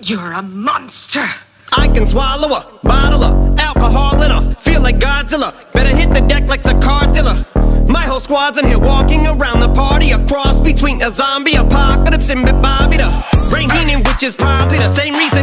You're a monster. I can swallow a bottle of alcohol in her. Feel like Godzilla. Better hit the deck like the car. My whole squad's in here walking around the party. A cross between a zombie apocalypse and Bobby the Rain which is probably the same reason